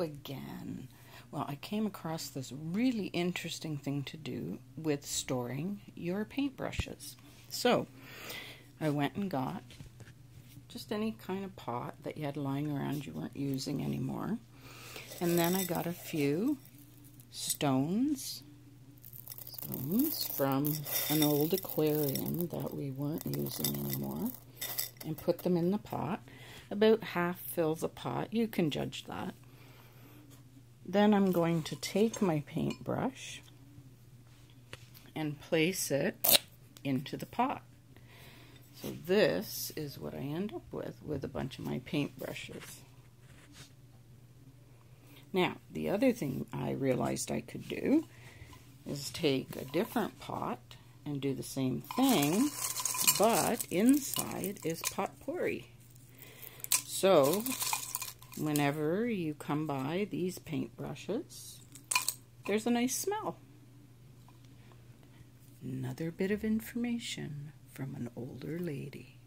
Again. Well, I came across this really interesting thing to do with storing your paintbrushes. So, I went and got just any kind of pot that you had lying around you weren't using anymore. And then I got a few stones, stones from an old aquarium that we weren't using anymore and put them in the pot. About half fill the pot. You can judge that. Then I'm going to take my paintbrush and place it into the pot. So this is what I end up with, with a bunch of my paintbrushes. Now, the other thing I realized I could do is take a different pot and do the same thing, but inside is potpourri. So, whenever you come by these paint brushes, there's a nice smell. Another bit of information from an older lady.